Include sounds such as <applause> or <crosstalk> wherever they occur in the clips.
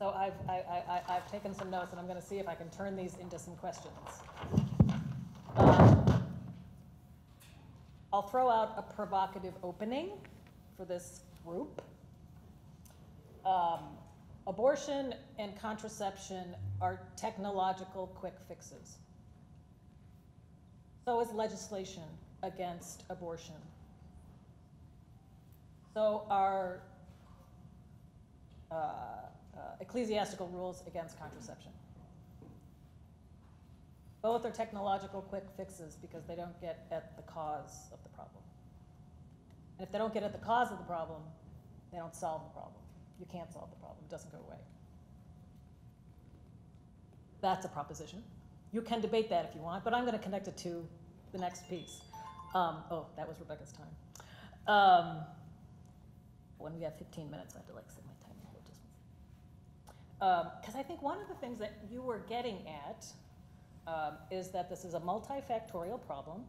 So I've, I, I, I- I've taken some notes, and I'm gonna see if I can turn these into some questions. Um, I'll throw out a provocative opening for this group. Um, Abortion and contraception are technological quick fixes. So is legislation against abortion. So are uh, uh, ecclesiastical rules against contraception. Both are technological quick fixes because they don't get at the cause of the problem. And if they don't get at the cause of the problem, they don't solve the problem. You can't solve the problem, it doesn't go away. That's a proposition. You can debate that if you want, but I'm going to connect it to the next piece. Um, oh, that was Rebecca's time. Um, when we have 15 minutes, I have to like here Because I think one of the things that you were getting at um, is that this is a multifactorial problem,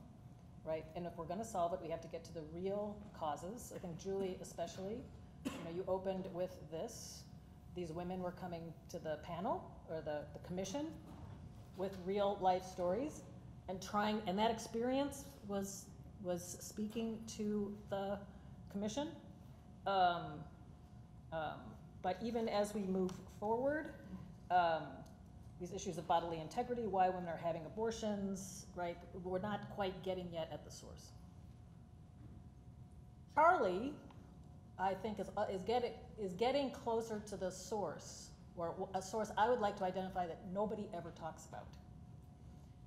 right? And if we're going to solve it, we have to get to the real causes. I think Julie, especially, you know, you opened with this. These women were coming to the panel or the, the commission with real life stories and trying, and that experience was was speaking to the commission. Um, um, but even as we move forward, um, these issues of bodily integrity, why women are having abortions, right? We're not quite getting yet at the source. Charlie, I think, is, uh, is, getting, is getting closer to the source, or a source I would like to identify that nobody ever talks about.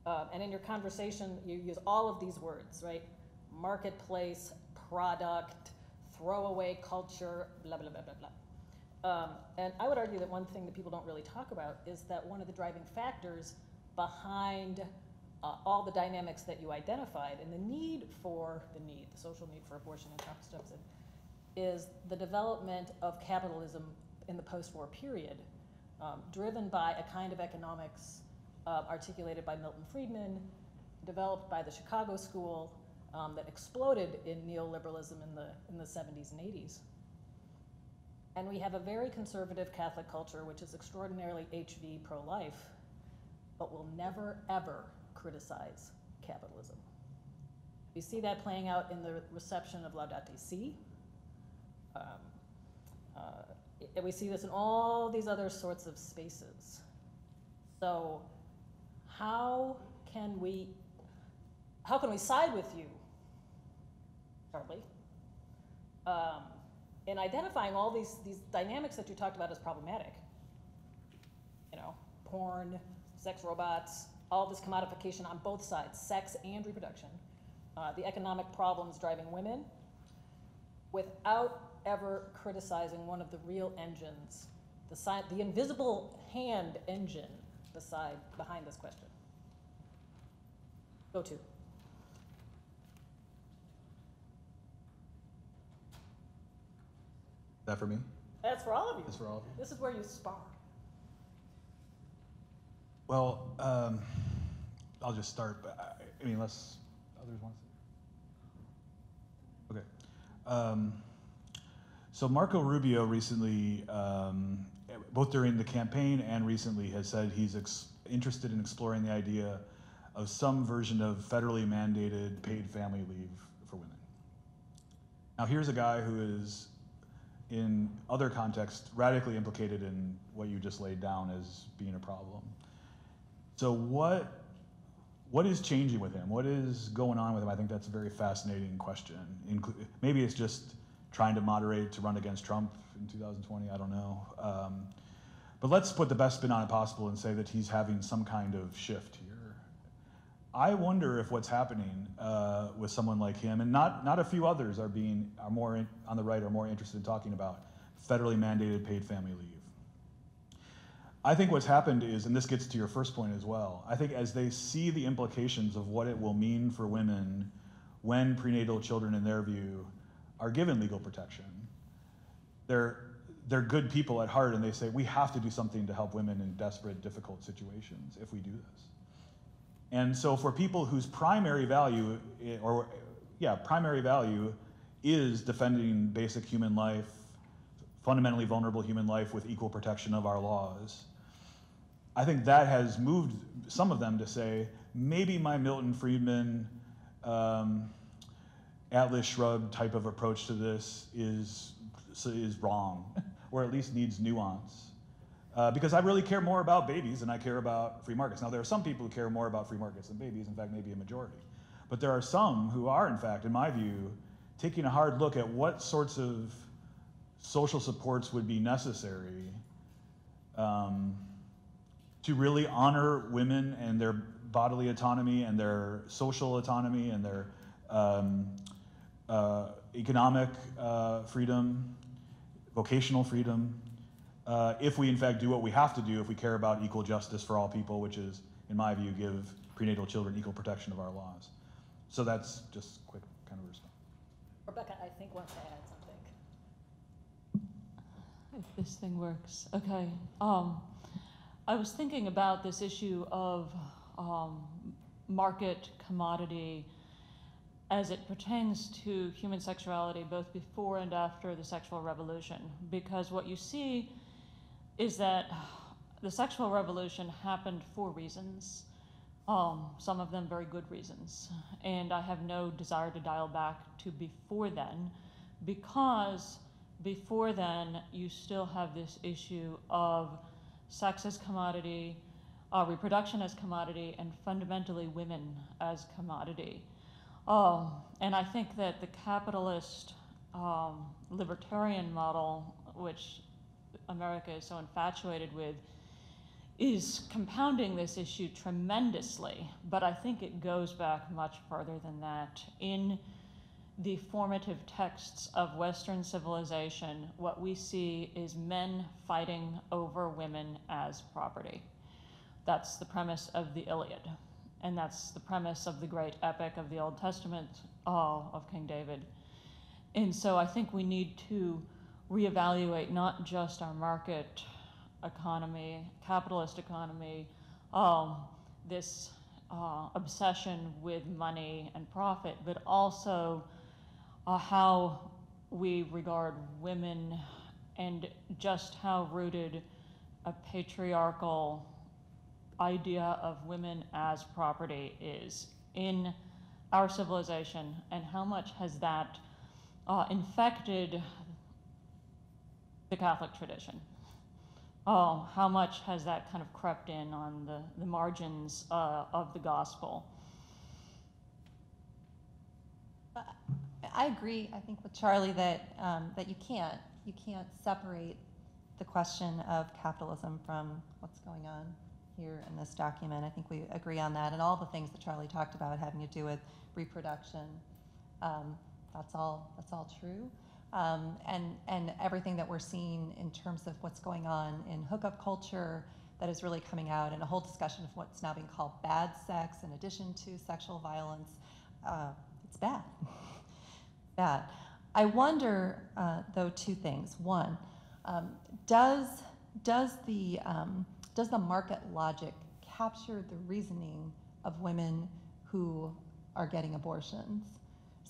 Uh, and in your conversation, you use all of these words, right? Marketplace, product, throwaway culture, blah, blah, blah, blah, blah. Um, and I would argue that one thing that people don't really talk about is that one of the driving factors behind uh, all the dynamics that you identified and the need for the need, the social need for abortion and contraception, is the development of capitalism in the post-war period, um, driven by a kind of economics uh, articulated by Milton Friedman, developed by the Chicago School, um, that exploded in neoliberalism in the, in the 70s and 80s. And we have a very conservative Catholic culture, which is extraordinarily HV pro life, but will never, ever criticize capitalism. We see that playing out in the reception of Laudato Si. Um, uh, and we see this in all these other sorts of spaces. So, how can we, how can we side with you, Charlie, um, in identifying all these, these dynamics that you talked about as problematic? You know, porn, sex robots, all this commodification on both sides, sex and reproduction, uh, the economic problems driving women, without ever criticizing one of the real engines, the, side, the invisible hand engine beside, behind this question. Go to. That for me? That's for all of you. That's for all of you? This is where you spar. Well, um, I'll just start, but I, I mean, unless others want to. Okay. Um, so Marco Rubio recently, um, both during the campaign and recently, has said he's ex- interested in exploring the idea of some version of federally mandated paid family leave for women. Now, here's a guy who is, in other contexts, radically implicated in what you just laid down as being a problem. So what what is changing with him? What is going on with him? I think that's a very fascinating question. Maybe it's just trying to moderate to run against Trump in 2020. I don't know. Um, but let's put the best spin on it possible and say that he's having some kind of shift. I wonder if what's happening uh, with someone like him, and not not a few others are being are more in, on the right are more interested in talking about federally mandated paid family leave. I think what's happened is, and this gets to your first point as well, I think as they see the implications of what it will mean for women when prenatal children, in their view, are given legal protection, they're, they're good people at heart and they say, we have to do something to help women in desperate, difficult situations if we do this. And so for people whose primary value, or yeah, primary value is defending basic human life, fundamentally vulnerable human life with equal protection of our laws. I think that has moved some of them to say maybe my Milton Friedman, um, Atlas Shrugged type of approach to this is is wrong, <laughs> or at least needs nuance. Uh, because I really care more about babies than I care about free markets. Now, there are some people who care more about free markets than babies, in fact, maybe a majority. But there are some who are, in fact, in my view, taking a hard look at what sorts of social supports would be necessary um, to really honor women and their bodily autonomy and their social autonomy and their um, uh, economic uh, freedom, vocational freedom, uh, if we in fact do what we have to do if we care about equal justice for all people, which is, in my view, give prenatal children equal protection of our laws. So that's just quick kind of response. Rebecca, I think wants to add something. If this thing works, okay. Um, I was thinking about this issue of um, market commodity as it pertains to human sexuality, both before and after the sexual revolution, because what you see is that <sighs> the sexual revolution happened for reasons, um, some of them very good reasons. And I have no desire to dial back to before then, because before then, you still have this issue of sex as commodity, uh, reproduction as commodity, and fundamentally women as commodity. Um, and I think that the capitalist um, libertarian model, which America is so infatuated with, is compounding this issue tremendously. But I think it goes back much further than that. In the formative texts of Western civilization, what we see is men fighting over women as property. That's the premise of the Iliad. And that's the premise of the great epic of the Old Testament all of King David. And so I think we need to reevaluate not just our market economy, capitalist economy, um, this uh, obsession with money and profit, but also uh, how we regard women and just how rooted a patriarchal idea of women as property is in our civilization and how much has that uh, infected the Catholic tradition. Oh, how much has that kind of crept in on the, the margins uh, of the gospel? I agree, I think with Charlie that, um, that you can't, you can't separate the question of capitalism from what's going on here in this document. I think we agree on that, and all the things that Charlie talked about having to do with reproduction. Um, that's all, that's all true. Um, and, and everything that we're seeing in terms of what's going on in hookup culture that is really coming out, and a whole discussion of what's now being called bad sex in addition to sexual violence. Uh, it's bad. <laughs> bad. I wonder, uh, though, two things. One, um, does, does, the, um, does the market logic capture the reasoning of women who are getting abortions?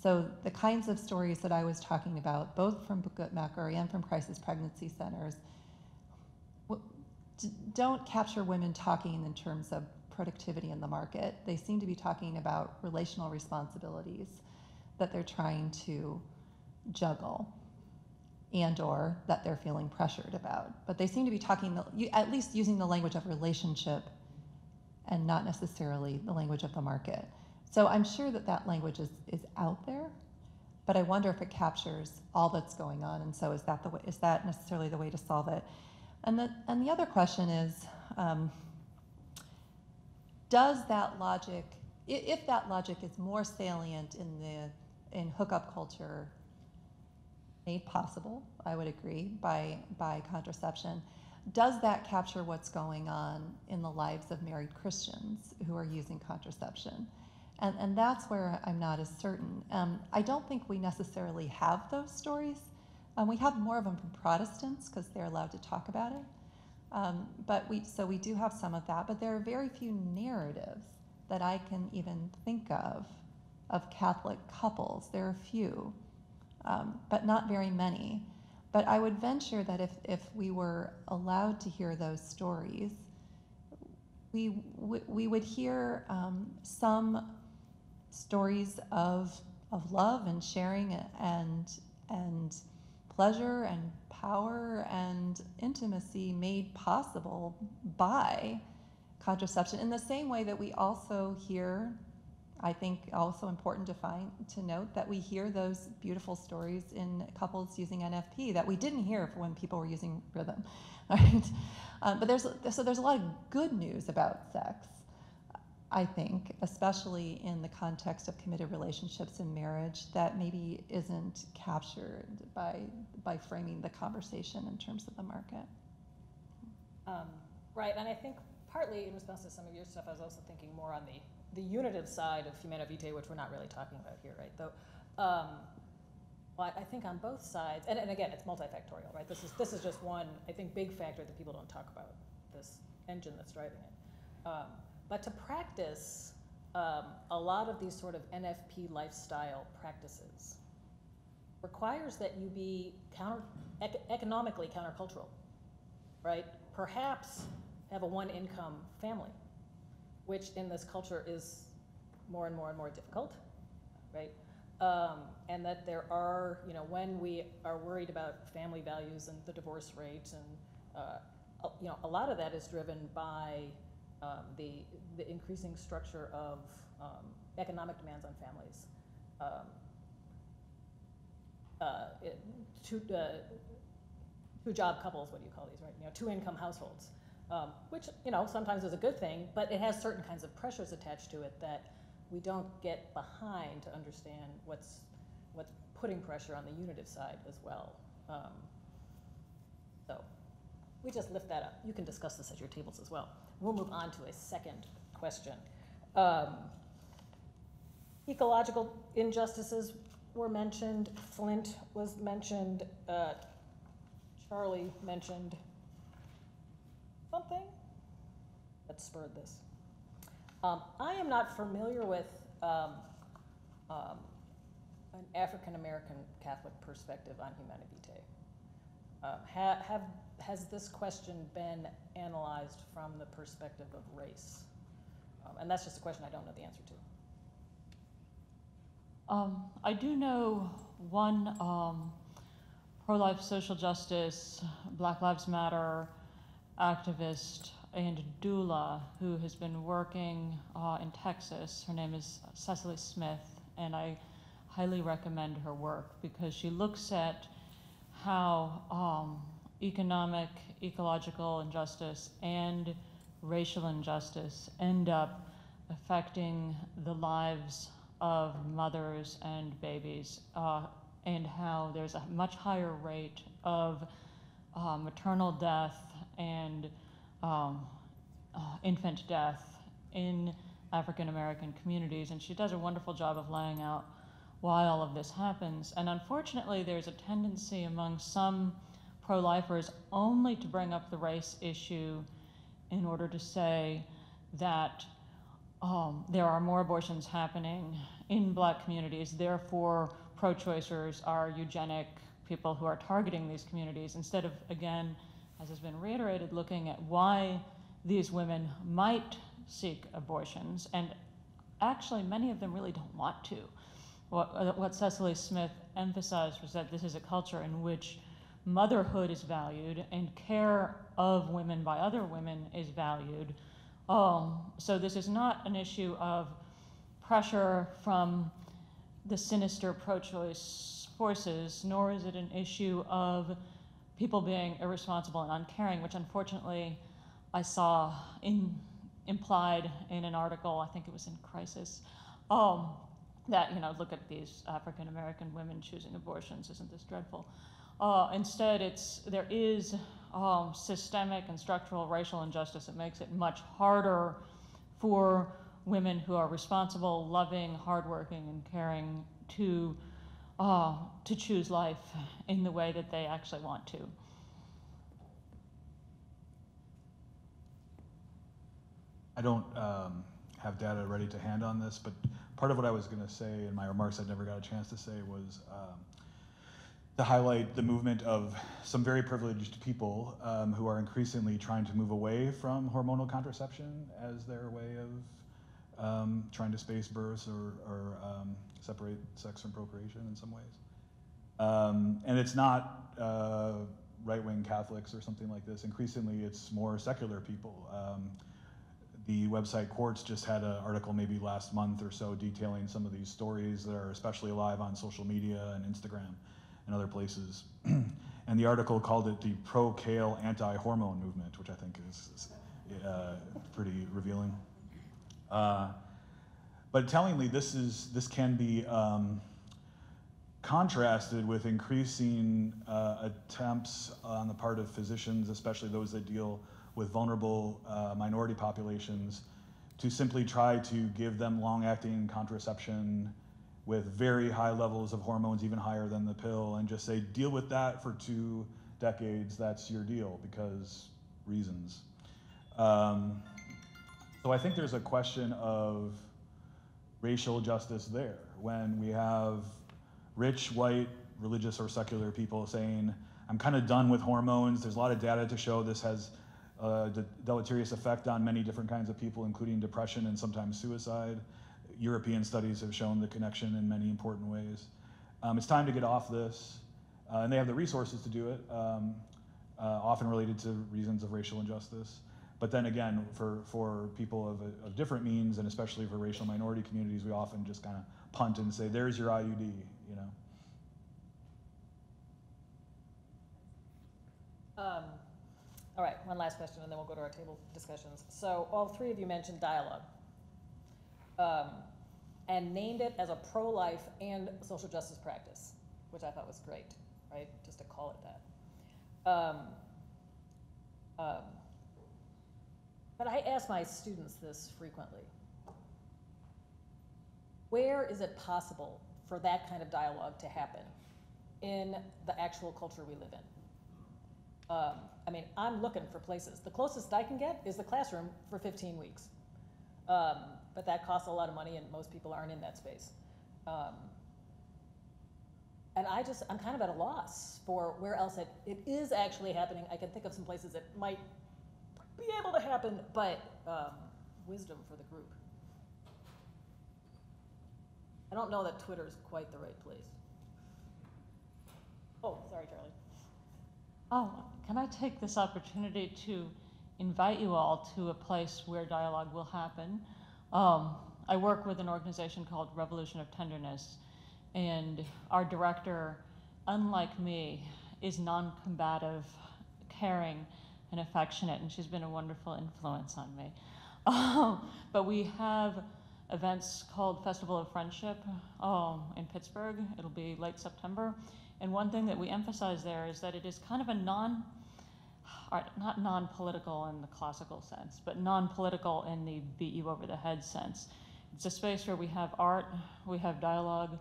So the kinds of stories that I was talking about, both from Guttmacher and from crisis pregnancy centers, don't capture women talking in terms of productivity in the market. They seem to be talking about relational responsibilities that they're trying to juggle and or that they're feeling pressured about. But they seem to be talking, at least using the language of relationship and not necessarily the language of the market. So I'm sure that that language is, is out there, but I wonder if it captures all that's going on. And so is that, the way, is that necessarily the way to solve it? And the, and the other question is, um, does that logic, if that logic is more salient in the in hookup culture made possible, I would agree, by, by contraception, does that capture what's going on in the lives of married Christians who are using contraception? And, and that's where I'm not as certain. Um, I don't think we necessarily have those stories. Um, we have more of them from Protestants because they're allowed to talk about it. Um, but we, so we do have some of that, but there are very few narratives that I can even think of of Catholic couples. There are a few, um, but not very many. But I would venture that if, if we were allowed to hear those stories, we, we would hear um, some stories of, of love and sharing and, and pleasure and power and intimacy made possible by contraception in the same way that we also hear I think also important to find to note that we hear those beautiful stories in couples using NFP that we didn't hear when people were using rhythm, <laughs> right? Um, but there's so there's a lot of good news about sex, I think, especially in the context of committed relationships and marriage that maybe isn't captured by by framing the conversation in terms of the market. Um, right, and I think partly in response to some of your stuff, I was also thinking more on the the unitive side of Humanae Vitae, which we're not really talking about here, right? Though, um, well, I think on both sides, and, and again, it's multifactorial, right? This is this is just one, I think, big factor that people don't talk about. This engine that's driving it. Um, but to practice um, a lot of these sort of NFP lifestyle practices requires that you be counter ec- economically countercultural, right? Perhaps have a one-income family which in this culture is more and more and more difficult, right? Um, and that there are, you know, when we are worried about family values and the divorce rate, and uh, you know, a lot of that is driven by um, the the increasing structure of um, economic demands on families. Um, uh, two, uh, two job couples, what do you call these, right? You know, two income households um, which you know sometimes is a good thing, but it has certain kinds of pressures attached to it that we don't get behind to understand what's what's putting pressure on the unitive side as well. Um, so we just lift that up. You can discuss this at your tables as well. We'll move on to a second question. Um, ecological injustices were mentioned. Flint was mentioned. Uh, Charlie mentioned something that spurred this. Um, I am not familiar with um, um, an African American Catholic perspective on Humanae Vitae. Um, ha, have, has this question been analyzed from the perspective of race? Um, and that's just a question I don't know the answer to. Um, I do know one um, pro life social justice, Black Lives Matter activist and doula who has been working uh, in Texas. Her name is Cecily Smith, and I highly recommend her work because she looks at how um, economic, ecological injustice, and racial injustice end up affecting the lives of mothers and babies, uh, and how there's a much higher rate of uh, maternal death and um, uh, infant death in African American communities. And she does a wonderful job of laying out why all of this happens. And unfortunately, there's a tendency among some pro lifers only to bring up the race issue in order to say that um, there are more abortions happening in black communities, therefore, pro choicers are eugenic people who are targeting these communities instead of, again, as has been reiterated, looking at why these women might seek abortions, and actually, many of them really don't want to. What, uh, what Cecily Smith emphasized was that this is a culture in which motherhood is valued and care of women by other women is valued. Um, so this is not an issue of pressure from the sinister pro-choice forces, nor is it an issue of people being irresponsible and uncaring, which unfortunately I saw in, implied in an article, I think it was in Crisis, um, that, you know, look at these African American women choosing abortions, isn't this dreadful? Uh, instead, it's, there is um, systemic and structural racial injustice that makes it much harder for women who are responsible, loving, hardworking, and caring to uh, to choose life in the way that they actually want to. I don't um, have data ready to hand on this, but part of what I was going to say in my remarks I never got a chance to say was um, to highlight the movement of some very privileged people um, who are increasingly trying to move away from hormonal contraception as their way of um, trying to space births or, or um, separate sex from procreation in some ways. Um, and it's not uh, right wing Catholics or something like this. Increasingly, it's more secular people. The website Quartz just had an article maybe last month or so detailing some of these stories that are especially alive on social media and Instagram and other places. <clears throat> and the article called it the pro kale anti hormone movement, which I think is, is uh, pretty revealing. Uh, but tellingly, this is this can be um, contrasted with increasing uh, attempts on the part of physicians, especially those that deal with vulnerable uh, minority populations, to simply try to give them long-acting contraception with very high levels of hormones, even higher than the pill, and just say, deal with that for two decades, that's your deal, because reasons. Um, so I think there's a question of racial justice there when we have rich, white, religious, or secular people saying, I'm kind of done with hormones. There's a lot of data to show this has de- deleterious effect on many different kinds of people, including depression and sometimes suicide. European studies have shown the connection in many important ways. Um, it's time to get off this, uh, and they have the resources to do it, um, uh, often related to reasons of racial injustice. But then again, for, for people of, of different means, and especially for racial minority communities, we often just kind of punt and say, there's your IUD, you know? Um, all right, one last question, and then we'll go to our table discussions. So all three of you mentioned dialogue. Um, and named it as a pro-life and social justice practice, which I thought was great, right? Just to call it that. Um, um, but I ask my students this frequently. Where is it possible for that kind of dialogue to happen in the actual culture we live in? Um, I mean, I'm looking for places. The closest I can get is the classroom for 15 weeks. Um, but that costs a lot of money, and most people aren't in that space. Um, and I just, I'm kind of at a loss for where else it, it is actually happening. I can think of some places that might be able to happen, but um, wisdom for the group. I don't know that Twitter is quite the right place. Oh, sorry, Charlie. Oh, can I take this opportunity to invite you all to a place where dialogue will happen? Um, I work with an organization called Revolution of Tenderness, and our director, unlike me, is non combative, caring, and affectionate, and she's been a wonderful influence on me. Um, but we have events called Festival of Friendship um, in Pittsburgh. It'll be late September. And one thing that we emphasize there is that it is kind of a non, not non-political in the classical sense, but non-political in the beat you over the head sense. It's a space where we have art, we have dialogue,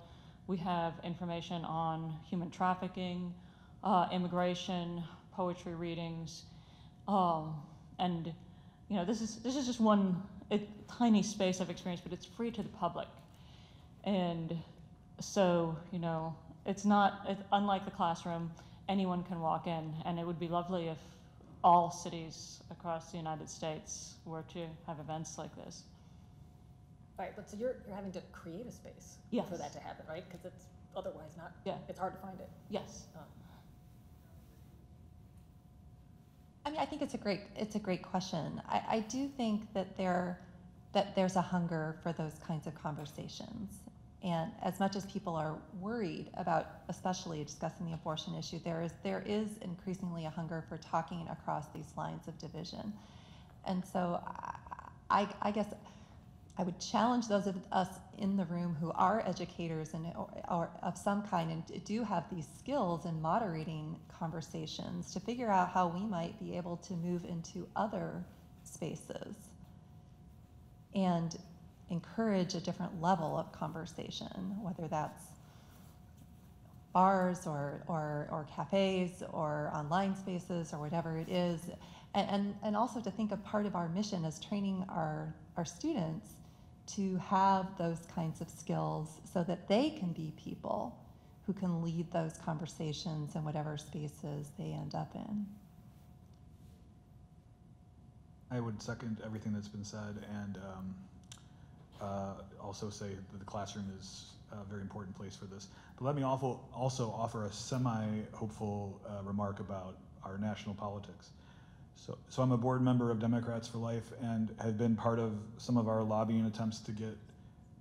we have information on human trafficking, uh, immigration, poetry readings, um, and you know this is this is just one tiny space of experience, but it's free to the public, and so you know it's not it, unlike the classroom. Anyone can walk in, and it would be lovely if all cities across the United States were to have events like this. Right, but so you're, you're having to create a space Yes. for that to happen, right? Because it's otherwise not, Yeah. it's hard to find it. Yes. Um, I mean, I think it's a great it's a great question. I, I do think that there that there's a hunger for those kinds of conversations. And as much as people are worried about, especially discussing the abortion issue, there is there is increasingly a hunger for talking across these lines of division. And so, I, I, guess I would challenge those of us in the room who are educators and or of some kind and do have these skills in moderating conversations to figure out how we might be able to move into other spaces and encourage a different level of conversation, whether that's bars or, or, or cafes or online spaces or whatever it is. And, and, and also to think of part of our mission as training our, our students to have those kinds of skills so that they can be people who can lead those conversations in whatever spaces they end up in. I would second everything that's been said and um, also say that the classroom is a very important place for this. But let me also, also offer a semi-hopeful uh, remark about our national politics. So, so I'm a board member of Democrats for Life and have been part of some of our lobbying attempts to get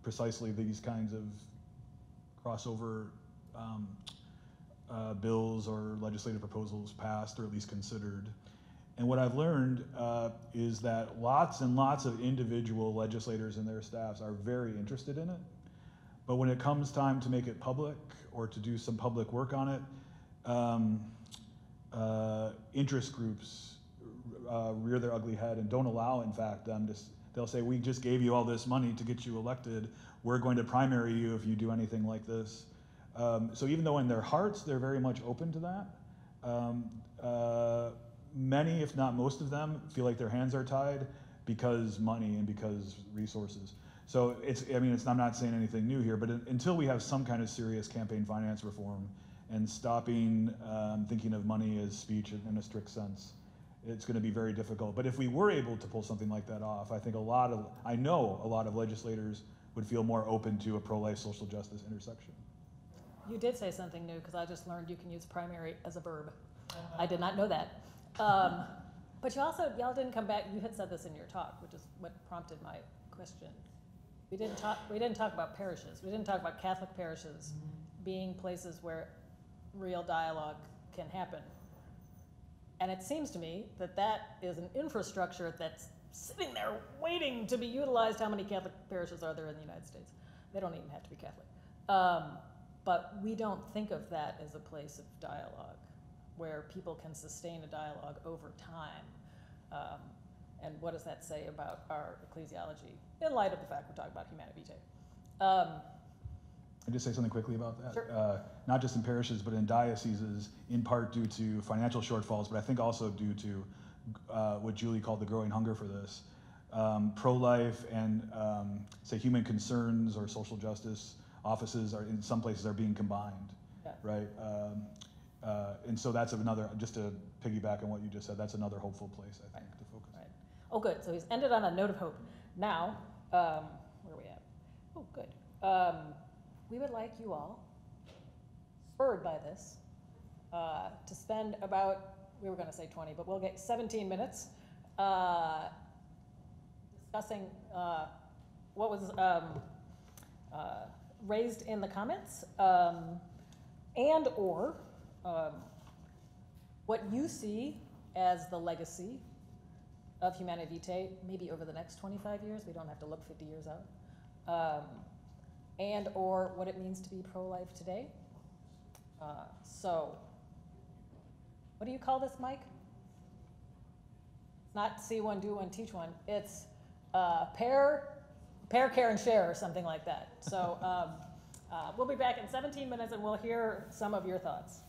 precisely these kinds of crossover um, uh, bills or legislative proposals passed or at least considered. And what I've learned uh, is that lots and lots of individual legislators and their staffs are very interested in it. But when it comes time to make it public or to do some public work on it, um, uh, interest groups uh, rear their ugly head and don't allow, in fact, them to. They'll say, "We just gave you all this money to get you elected. We're going to primary you if you do anything like this." Um, so even though in their hearts they're very much open to that, um, uh, many, if not most of them, feel like their hands are tied because money and because resources. So it's, I mean, it's, I'm not saying anything new here, but un- until we have some kind of serious campaign finance reform and stopping um, thinking of money as speech in, in a strict sense, it's going to be very difficult. But if we were able to pull something like that off, I think a lot of, I know a lot of legislators would feel more open to a pro-life social justice intersection. You did say something new, because I just learned you can use primary as a verb. I did not know that. Um, but you also, y'all didn't come back, you had said this in your talk, which is what prompted my question. We didn't talk, we didn't talk about parishes. We didn't talk about Catholic parishes being places where real dialogue can happen. And it seems to me that that is an infrastructure that's sitting there waiting to be utilized. How many Catholic parishes are there in the United States? They don't even have to be Catholic. Um, but we don't think of that as a place of dialogue where people can sustain a dialogue over time. Um, and what does that say about our ecclesiology in light of the fact we're talking about Humanae Vitae? Um, I just say something quickly about that. Sure. Uh, not just in parishes, but in dioceses, in part due to financial shortfalls, but I think also due to uh, what Julie called the growing hunger for this. Um, pro-life and um, say human concerns or social justice offices are in some places are being combined, Yeah. right? Um, uh, and so that's another, just to piggyback on what you just said, that's another hopeful place I think to focus. Right. Oh, good. So he's ended on a note of hope. Now, um, where are we at? Oh, good. Um, we would like you all, spurred by this, uh, to spend about, we were going to say 20, but we'll get 17 minutes uh, discussing uh, what was um, uh, raised in the comments um, and or um, what you see as the legacy of Humanae Vitae, maybe over the next 25 years, we don't have to look 50 years out, um, and or what it means to be pro-life today. Uh, so, what do you call this, Mike? It's not see one, do one, teach one. It's uh, pair, pair, care, and share, or something like that. So, <laughs> um, uh, we'll be back in 17 minutes, and we'll hear some of your thoughts.